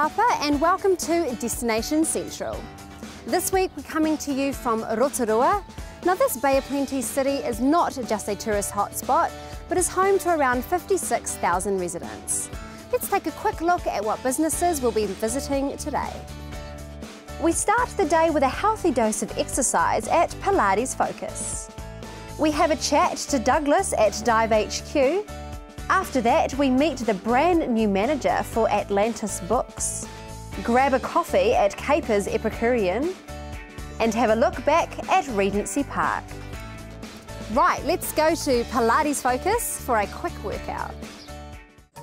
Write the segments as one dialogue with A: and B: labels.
A: Harper and welcome to Destination Central. This week we're coming to you from Rotorua. Now this Bay of Plenty city is not just a tourist hotspot, but is home to around 56,000 residents. Let's take a quick look at what businesses we'll be visiting today. We start the day with a healthy dose of exercise at Pilates Focus. We have a chat to Douglas at Dive HQ. After that, we meet the brand new manager for Atlantis Books, grab a coffee at Capers Epicurean, and have a look back at Regency Park. Right, let's go to Pilates Focus for a quick workout.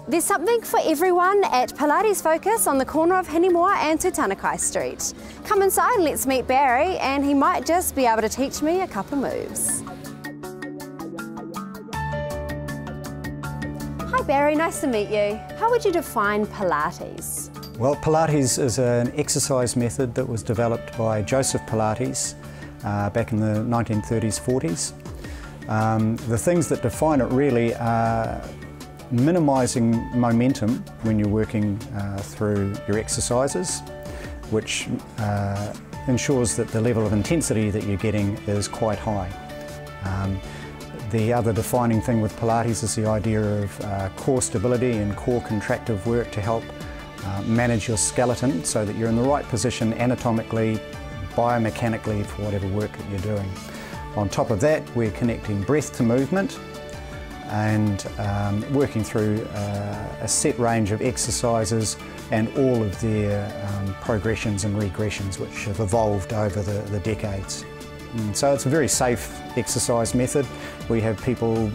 A: There's something for everyone at Pilates Focus on the corner of Hinemoa and Tutanekai Street. Come inside and let's meet Barry and he might just be able to teach me a couple moves. Hi Barry, nice to meet you. How would you define Pilates?
B: Well, Pilates is an exercise method that was developed by Joseph Pilates uh, back in the 1930s, 40s. Um, the things that define it really are minimising momentum when you're working uh, through your exercises, which uh, ensures that the level of intensity that you're getting is quite high. Um, the other defining thing with Pilates is the idea of uh, core stability and core contractive work to help uh, manage your skeleton so that you're in the right position anatomically, biomechanically for whatever work that you're doing. On top of that, we're connecting breath to movement and um, working through uh, a set range of exercises and all of their um, progressions and regressions which have evolved over the, the decades. And mm, so it's a very safe exercise method. We have people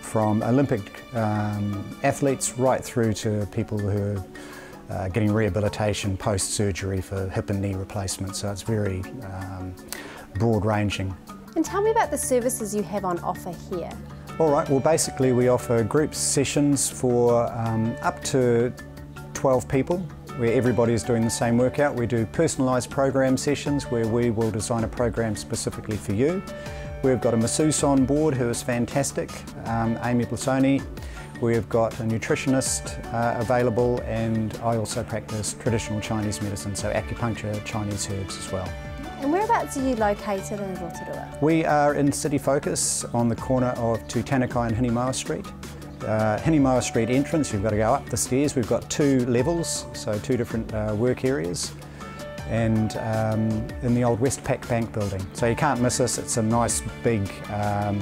B: from Olympic um, athletes right through to people who are uh, getting rehabilitation post-surgery for hip and knee replacement. So it's very um, broad ranging.
A: And tell me about the services you have on offer here.
B: All right, well basically we offer group sessions for um, up to 12 people where everybody is doing the same workout. We do personalised program sessions where we will design a program specifically for you. We've got a masseuse on board who is fantastic, um, Amy Blasoni. We've got a nutritionist uh, available and I also practice traditional Chinese medicine, so acupuncture, Chinese herbs as well.
A: And whereabouts are you located in Rotorua?
B: We are in City Focus on the corner of Tutanekai and Hinemoa Street. Uh, Hinemoa Street entrance, you've got to go up the stairs. We've got two levels, so two different uh, work areas. And um, in the old Westpac Bank building. So you can't miss us. It's a nice big um,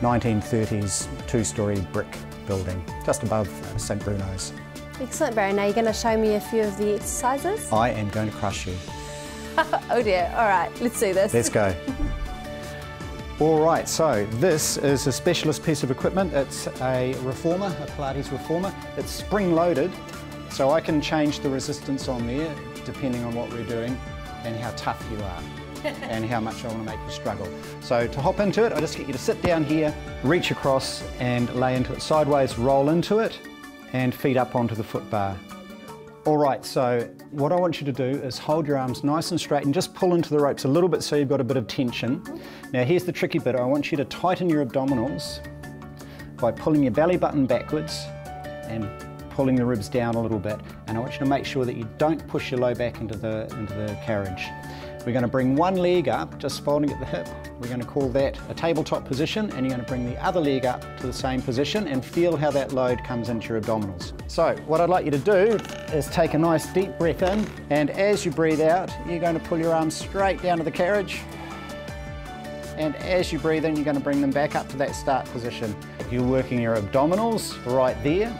B: 1930s two-storey brick building, just above uh, St Bruno's.
A: Excellent, Barry. Now you're going to show me a few of the exercises?
B: I am going to crush you.
A: oh dear, all right, let's do this.
B: Let's go. All right, so this is a specialist piece of equipment. It's a reformer, a Pilates reformer. It's spring loaded, so I can change the resistance on there depending on what we're doing and how tough you are and how much I want to make you struggle. So to hop into it, I just get you to sit down here, reach across and lay into it sideways, roll into it and feet up onto the foot bar. All right, so what I want you to do is hold your arms nice and straight and just pull into the ropes a little bit so you've got a bit of tension. Now here's the tricky bit. I want you to tighten your abdominals by pulling your belly button backwards and pulling the ribs down a little bit. And I want you to make sure that you don't push your low back into the, into the carriage. We're going to bring one leg up, just folding at the hip. We're going to call that a tabletop position and you're going to bring the other leg up to the same position and feel how that load comes into your abdominals. So what I'd like you to do is take a nice deep breath in and as you breathe out, you're going to pull your arms straight down to the carriage and as you breathe in, you're going to bring them back up to that start position. You're working your abdominals right there.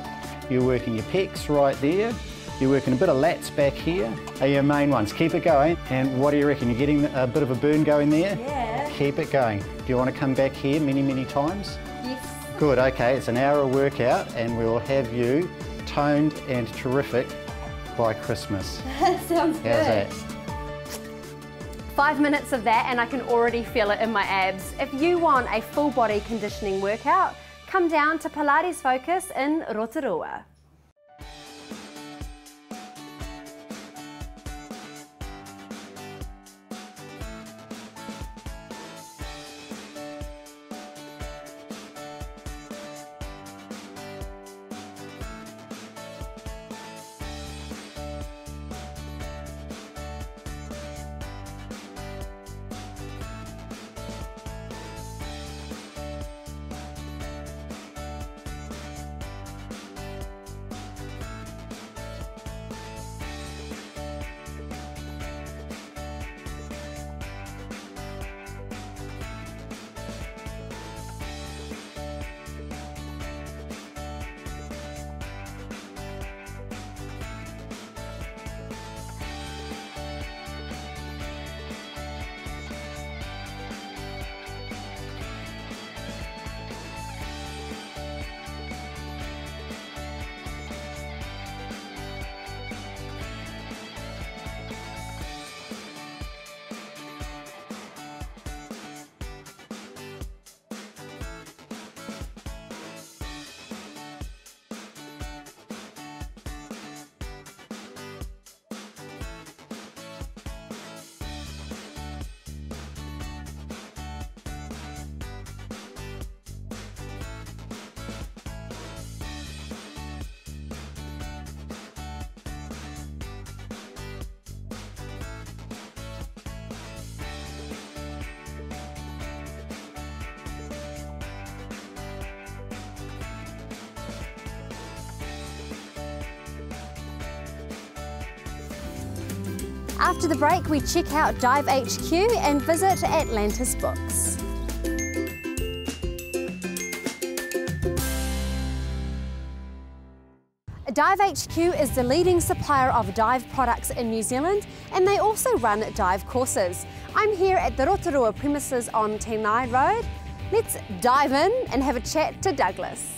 B: You're working your pecs right there. You're working a bit of lats back here are your main ones. Keep it going. And what do you reckon? You're getting a bit of a burn going there?
A: Yeah.
B: Keep it going. Do you want to come back here many, many times?
A: Yes.
B: Good, okay. It's an hour of workout and we will have you toned and terrific by Christmas.
A: That sounds How's good. that? Five minutes of that and I can already feel it in my abs. If you want a full body conditioning workout, come down to Pilates Focus in Rotorua. After the break, we check out Dive HQ and visit Atlantis Books. Dive HQ is the leading supplier of dive products in New Zealand and they also run dive courses. I'm here at the Rotorua premises on Te Ngae Road. Let's dive in and have a chat to Douglas.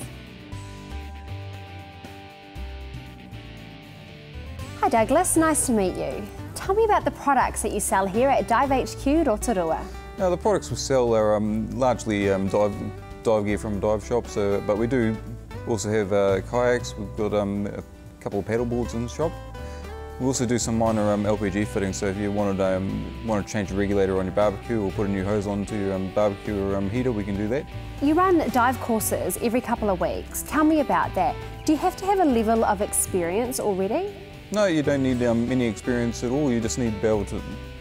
A: Hi Douglas, nice to meet you. Tell me about the products that you sell here at Dive HQ Rotorua.
C: Now the products we sell are um, largely um, dive, dive gear from dive shops, uh, but we do also have uh, kayaks, we've got um, a couple of paddle boards in the shop. We also do some minor um, LPG fittings, so if you wanted, um, want to change a regulator on your barbecue or put a new hose onto your um, barbecue or um, heater, we can do that.
A: You run dive courses every couple of weeks. Tell me about that. Do you have to have a level of experience already?
C: No, you don't need um, any experience at all, you just need to be able to,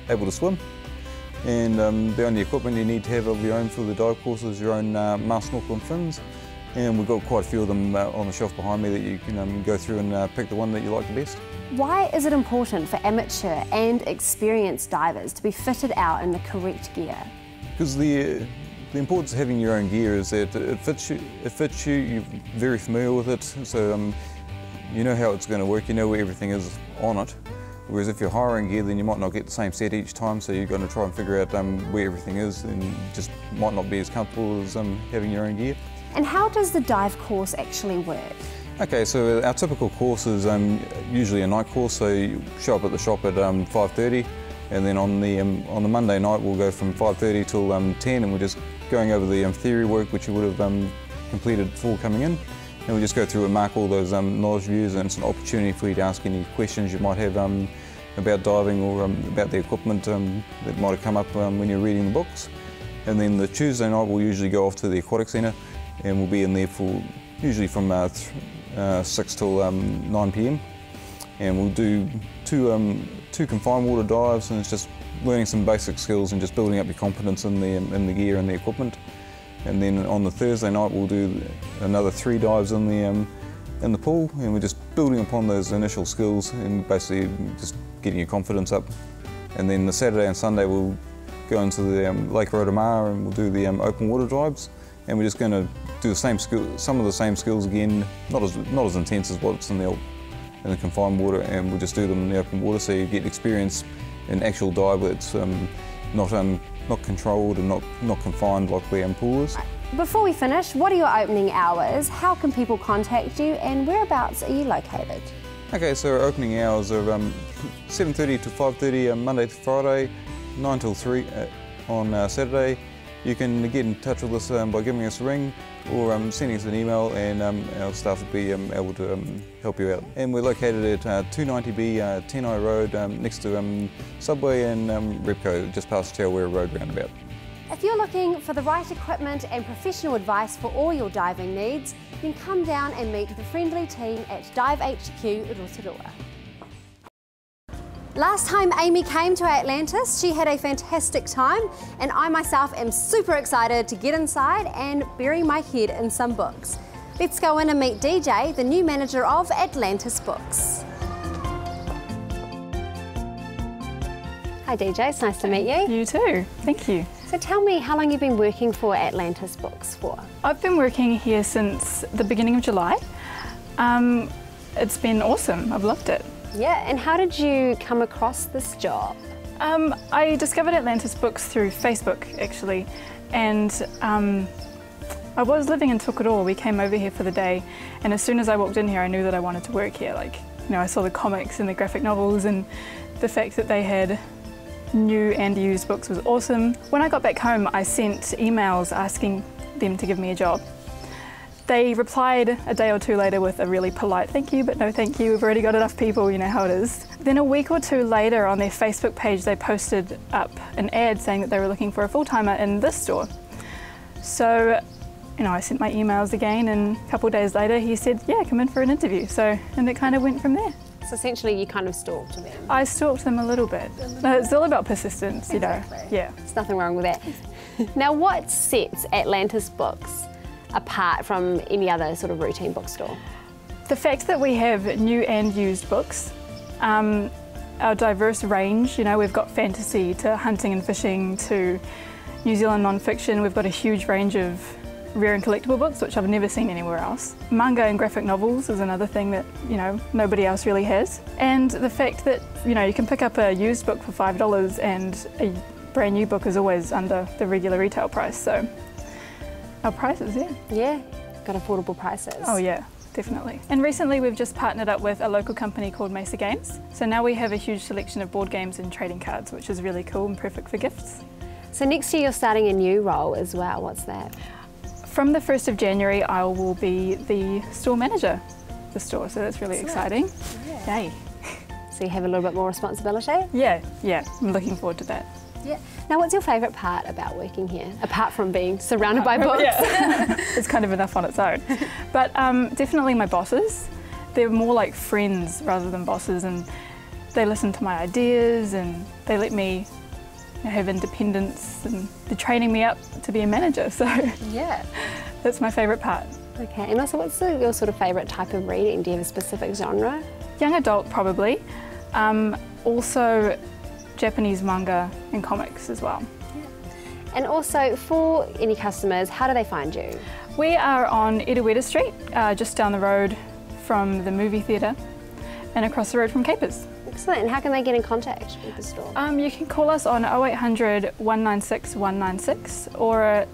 C: able to swim. And um, the only equipment you need to have of your own for the dive course is your own uh, mast snorkel and fins and we've got quite a few of them uh, on the shelf behind me that you can um, go through and uh, pick the one that you like the best.
A: Why is it important for amateur and experienced divers to be fitted out in the correct gear?
C: Because the, the importance of having your own gear is that it fits you, it fits you you're very familiar with it, so um, you know how it's going to work, you know where everything is on it. Whereas if you're hiring gear, then you might not get the same set each time, so you're going to try and figure out um, where everything is, and just might not be as comfortable as um, having your own gear.
A: And how does the dive course actually work?
C: Okay, so our typical course is um, usually a night course, so you show up at the shop at um, 5.30 and then on the, um, on the Monday night we'll go from 5.30 till um, 10 and we're just going over the um, theory work which you would have um, completed before coming in. And we just go through and mark all those knowledge views and it's an opportunity for you to ask any questions you might have about diving or about the equipment that might have come up when you're reading the books. And then the Tuesday night we'll usually go off to the aquatic centre and we'll be in there for usually from uh, uh, 6 till um, 9 pm and we'll do two, um, two confined water dives and it's just learning some basic skills and just building up your confidence in the, in the gear and the equipment and then on the Thursday night we'll do another three dives in the, um, in the pool. And we're just building upon those initial skills and basically just getting your confidence up. And then the Saturday and Sunday we'll go into the um, Lake Rotomara and we'll do the um, open water dives and we're just going to do the same skill, some of the same skills again, not as not as intense as what's in the in the confined water, and we'll just do them in the open water, so you get experience in actual dive that's um, not um, not controlled and not not confined like um, pool.
A: Before we finish, what are your opening hours? How can people contact you, and whereabouts are you located?
C: Okay, so our opening hours are um, 7:30 to 5:30 um, Monday to Friday, 9 till 3 uh, on uh, Saturday. You can get in touch with us um, by giving us a ring or um, sending us an email and um, our staff will be able to help you out. And we're located at uh, 290B uh, Te Ngae Road next to Subway and Repco, just past Tarawera Road roundabout.
A: If you're looking for the right equipment and professional advice for all your diving needs, then come down and meet the friendly team at Dive HQ Rotorua. Last time Amy came to Atlantis, she had a fantastic time, and I myself am super excited to get inside and bury my head in some books. Let's go in and meet DJ, the new manager of Atlantis Books. Hi DJ, it's nice to meet you.
D: You too, thank you.
A: So tell me how long you've been working for Atlantis Books for?
D: I've been working here since the beginning of July. Um, it's been awesome, I've loved it.
A: Yeah, and how did you come across this job?
D: Um, I discovered Atlantis Books through Facebook actually, and um, I was living in Tokoroa. We came over here for the day, and as soon as I walked in here, I knew that I wanted to work here. Like, you know, I saw the comics and the graphic novels, and the fact that they had new and used books was awesome. When I got back home, I sent emails asking them to give me a job. They replied a day or two later with a really polite thank you, but no thank you, we've already got enough people, you know how it is. Then a week or two later on their Facebook page, they posted up an ad saying that they were looking for a full-timer in this store. So, you know, I sent my emails again and a couple of days later he said, yeah, come in for an interview. So, and it kind of went from there.
A: So essentially you kind of stalked them.
D: I stalked them a little bit. No, it's all about persistence, you know. Yeah.
A: There's nothing wrong with that. now what sets Atlantis Books apart from any other sort of routine bookstore?
D: The fact that we have new and used books, um, our diverse range. You know, we've got fantasy to hunting and fishing to New Zealand non-fiction. We've got a huge range of rare and collectible books, which I've never seen anywhere else. Manga and graphic novels is another thing that, you know, nobody else really has. And the fact that, you know, you can pick up a used book for $5 and a brand new book is always under the regular retail price. So our prices, yeah.
A: Yeah, got affordable prices.
D: Oh yeah, definitely. And recently we've just partnered up with a local company called Mesa Games. So now we have a huge selection of board games and trading cards, which is really cool and perfect for gifts.
A: So next year you're starting a new role as well. What's that?
D: From the 1st of January, I will be the store manager of the store, so that's really exciting.
A: Yeah.
D: Yay.
A: So you have a little bit more responsibility?
D: Yeah, yeah, I'm looking forward to that.
A: Yeah. Now, what's your favourite part about working here, apart from being surrounded by books?
D: Yeah. it's kind of enough on its own. But um, definitely my bosses. They're more like friends rather than bosses, and they listen to my ideas and they let me have independence, and they're training me up to be a manager. So
A: Yeah.
D: that's my favourite part.
A: Okay, and also what's the, your sort of favourite type of reading? Do you have a specific genre?
D: Young adult, probably. Um, also, Japanese manga and comics as well.
A: And also, for any customers, how do they find you?
D: We are on Eruera Street, uh, just down the road from the movie theatre and across the road from Capers.
A: Excellent. And how can they get in contact with the store?
D: Um, you can call us on 0800 196 196 or uh,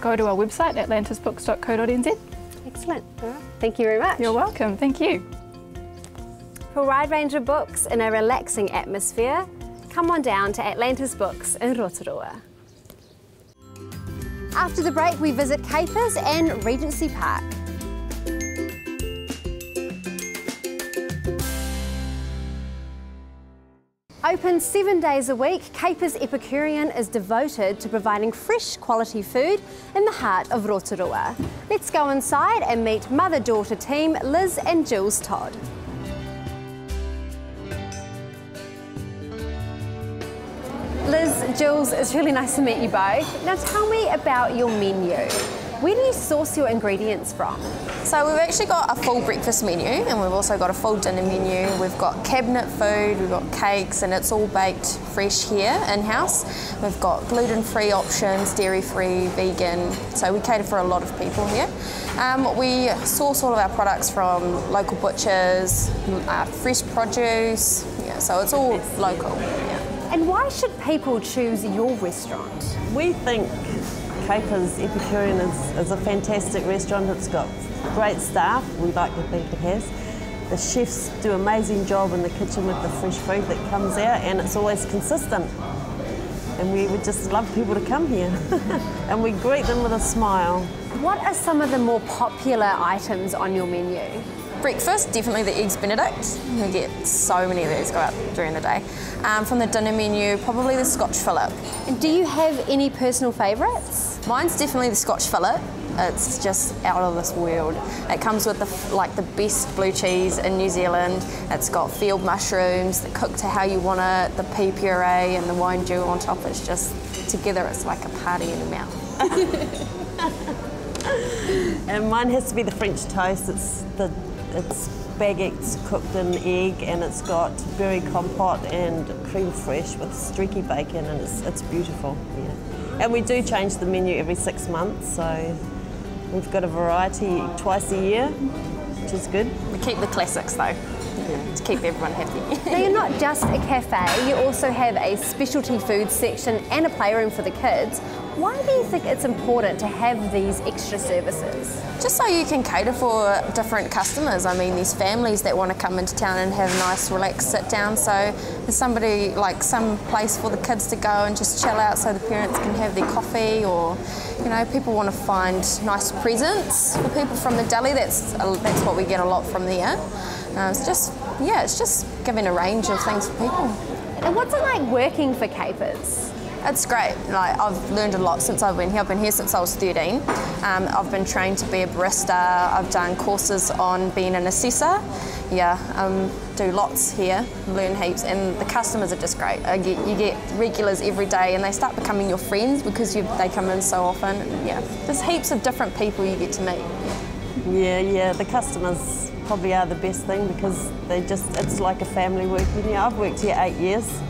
D: go to our website, atlantisbooks.co.nz.
A: Excellent. Right. Thank you very much.
D: You're welcome, thank you.
A: For a wide range of books in a relaxing atmosphere, come on down to Atlantis Books in Rotorua. After the break, we visit Capers and Regency Park. Open seven days a week, Capers Epicurean is devoted to providing fresh quality food in the heart of Rotorua. Let's go inside and meet mother-daughter team Liz and Jules Todd. Liz, Jules, it's really nice to meet you both. Now tell me about your menu. Where do you source your ingredients from?
E: So we've actually got a full breakfast menu and we've also got a full dinner menu. We've got cabinet food, we've got cakes and it's all baked fresh here in-house. We've got gluten-free options, dairy-free, vegan, so we cater for a lot of people here. Um, we source all of our products from local butchers, uh, fresh produce, yeah, so it's all local. Yeah.
A: And why should people choose your restaurant?
F: We think Capers Epicurean is, is a fantastic restaurant. It's got great staff, we like to think it has. The chefs do an amazing job in the kitchen with the fresh food that comes out and it's always consistent. And we would just love people to come here. and we greet them with a smile.
A: What are some of the more popular items on your menu?
E: Breakfast, definitely the eggs Benedict. We get so many of these go out during the day. Um, from the dinner menu, probably the Scotch fillet.
A: And do you have any personal favourites?
E: Mine's definitely the Scotch fillet. It's just out of this world. It comes with the like the best blue cheese in New Zealand. It's got field mushrooms that cook to how you want it, the pea puree and the wine jus on top. It's just together. It's like a party in your mouth.
F: And mine has to be the French toast. It's the it's baguettes cooked in egg and it's got berry compote and crème fraîche with streaky bacon and it's, it's beautiful. Yeah. And we do change the menu every six months, so we've got a variety twice a year, which is good.
E: We keep the classics though, to keep everyone happy.
A: Now, you're not just a cafe, you also have a specialty food section and a playroom for the kids. Why do you think it's important to have these extra services?
E: Just so you can cater for different customers. I mean, there's families that want to come into town and have a nice, relaxed sit down. So there's somebody like some place for the kids to go and just chill out, so the parents can have their coffee, or you know, people want to find nice presents for people from the deli. That's that's what we get a lot from there. Uh, it's just yeah, it's just giving a range of things for people.
A: And what's it like working for Capers?
E: It's great. Like I've learned a lot since I've been here. I've been here since I was 13. Um, I've been trained to be a barista. I've done courses on being an assessor. Yeah, um, do lots here, learn heaps, and the customers are just great. Get, you get regulars every day, and they start becoming your friends because you, they come in so often. Yeah, there's heaps of different people you get to meet.
F: Yeah, yeah, the customers probably are the best thing because they just, it's like a family working here. I've worked here eight years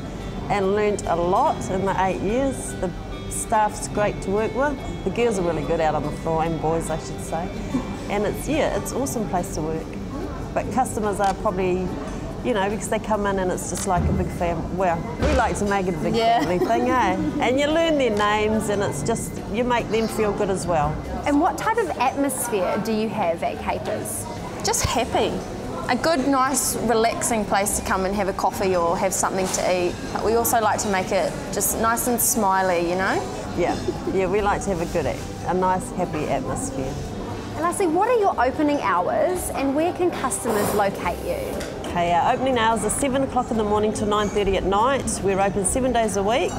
F: and learnt a lot in the eight years. The staff's great to work with. The girls are really good out on the floor, and boys, I should say. And it's, yeah, it's an awesome place to work. But customers are probably, you know, because they come in and it's just like a big family. Well, we like to make it a big
E: Yeah.
F: family thing, eh? And you learn their names and it's just, you make them feel good as well.
A: And what type of atmosphere do you have at Capers?
E: Just happy. A good, nice, relaxing place to come and have a coffee or have something to eat. But we also like to make it just nice and smiley, you know?
F: Yeah, yeah, we like to have a good, a nice, happy atmosphere.
A: And lastly, what are your opening hours and where can customers locate you?
F: Okay, our opening hours are 7 o'clock in the morning to 9.30 at night. We're open seven days a week.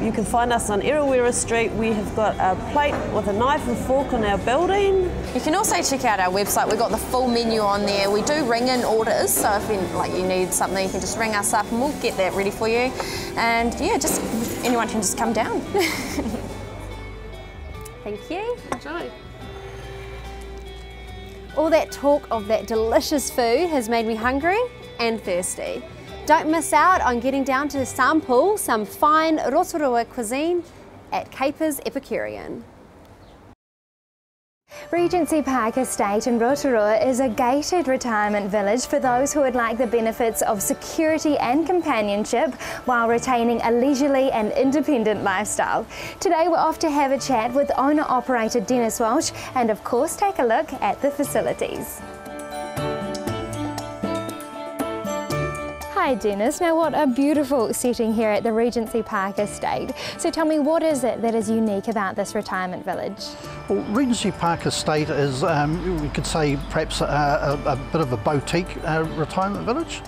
F: You can find us on Eruera Street. We have got a plate with a knife and fork on our building.
E: You can also check out our website. We've got the full menu on there. We do ring in orders, so if you, like you need something, you can just ring us up and we'll get that ready for you. And yeah, just anyone can just come down.
A: Thank you.
E: Enjoy.
A: All that talk of that delicious food has made me hungry and thirsty. Don't miss out on getting down to sample some fine Rotorua cuisine at Capers Epicurean.
G: Regency Park Estate in Rotorua is a gated retirement village for those who would like the benefits of security and companionship while retaining a leisurely and independent lifestyle. Today we're off to have a chat with owner operator Dennis Walsh and of course take a look at the facilities. Hi Dennis, now what a beautiful setting here at the Regency Park Estate. So tell me what is it that is unique about this retirement village?
H: Well, Regency Park Estate is, um, we could say, perhaps a, a, a bit of a boutique uh, retirement village.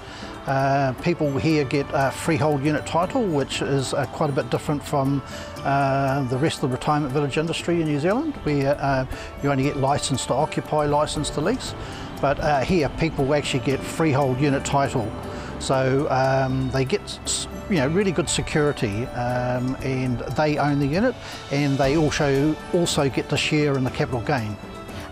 H: Uh, people here get a freehold unit title, which is uh, quite a bit different from uh, the rest of the retirement village industry in New Zealand, where uh, you only get licence to occupy, licence to lease. But uh, here, people actually get freehold unit title. So um, they get you know really good security um, and they own the unit and they also also get to share in the capital gain.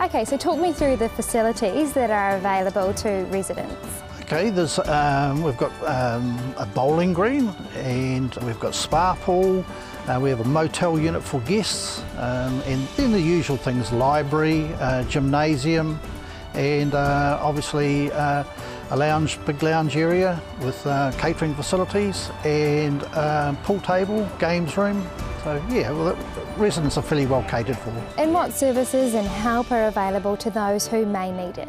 G: Okay, so talk me through the facilities that are available to residents.
H: Okay, there's um, we've got um, a bowling green and we've got spa pool. Uh, we have a motel unit for guests um, and then the usual things: library, uh, gymnasium, and uh, obviously uh, a lounge, big lounge area with uh, catering facilities and um, pool table, games room. So yeah, well, the residents are fairly well catered for.
G: And what services and help are available to those who may need it?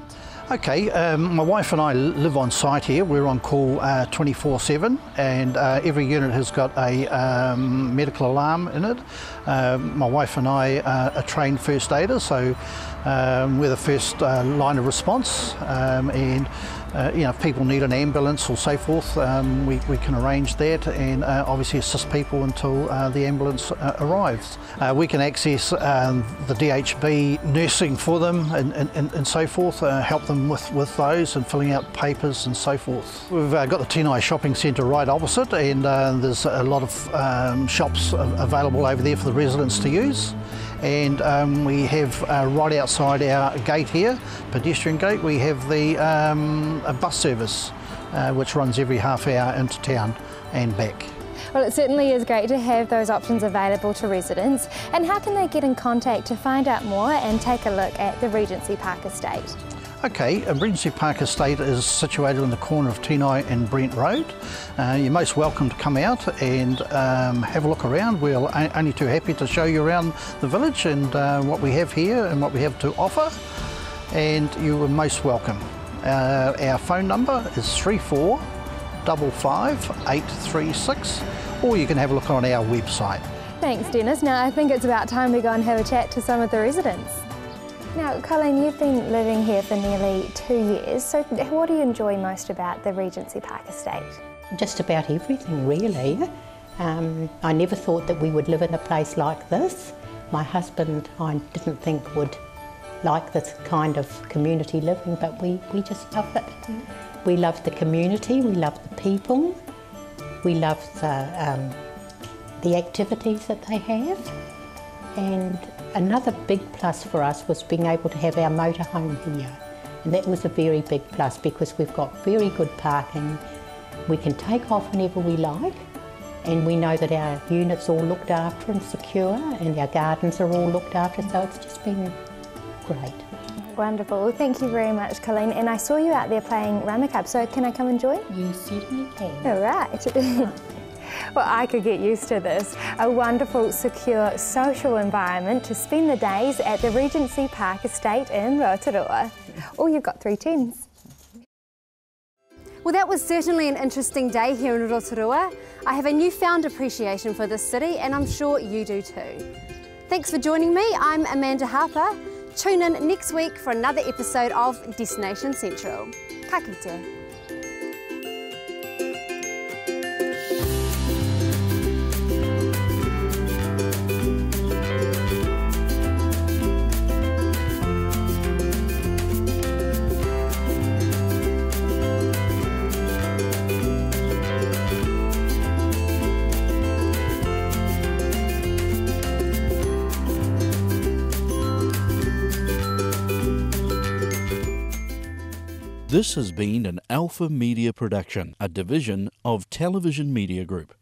H: Okay, um, my wife and I live on site here. We're on call 24 7, and uh, every unit has got a um, medical alarm in it. Um, my wife and I uh, are trained first aiders, so um, we're the first uh, line of response. Um, and uh, you know, if people need an ambulance or so forth, um, we, we can arrange that and uh, obviously assist people until uh, the ambulance uh, arrives. Uh, we can access um, the DHB nursing for them and, and, and, so forth, uh, help them with, with those and filling out papers and so forth. We've got the Te Ngae Shopping Centre right opposite and there's a lot of um, shops available over there for the residents to use and um, we have uh, right outside our gate here, pedestrian gate, we have the um, a bus service uh, which runs every half hour into town and back.
G: Well, it certainly is great to have those options available to residents. And how can they get in contact to find out more and take a look at the Regency Park Estate?
H: Okay, uh, Regency Park Estate is situated on the corner of Te Ngae and Brent Road. Uh, you're most welcome to come out and um, have a look around. We're only too happy to show you around the village and uh, what we have here and what we have to offer. And you are most welcome. Uh, our phone number is 34 836 or you can have a look on our website.
G: Thanks, Dennis. Now, I think it's about time we go and have a chat to some of the residents. Now, Colleen, you've been living here for nearly two years, so what do you enjoy most about the Regency Park Estate?
I: just about everything really. Um, I never thought that we would live in a place like this. My husband, I didn't think would like this kind of community living, but we, we just love it. We love the community, we love the people, we love the, um, the activities that they have. And another big plus for us was being able to have our motorhome here. And that was a very big plus because we've got very good parking. We can take off whenever we like and we know that our units are all looked after and secure and our gardens are all looked after so it's just been great.
G: Wonderful. Thank you very much, Colleen. And I saw you out there playing Rummikub, so can I come and join?
I: You certainly can.
G: All right. well, I could get used to this. A wonderful, secure, social environment to spend the days at the Regency Park Estate in Rotorua. Oh, you've got three tens.
A: Well, that was certainly an interesting day here in Rotorua. I have a newfound appreciation for this city, and I'm sure you do too. Thanks for joining me. I'm Amanda Harper. Tune in next week for another episode of Destination Central. Ka kite.
J: This has been an Alpha Media production, a division of Television Media Group.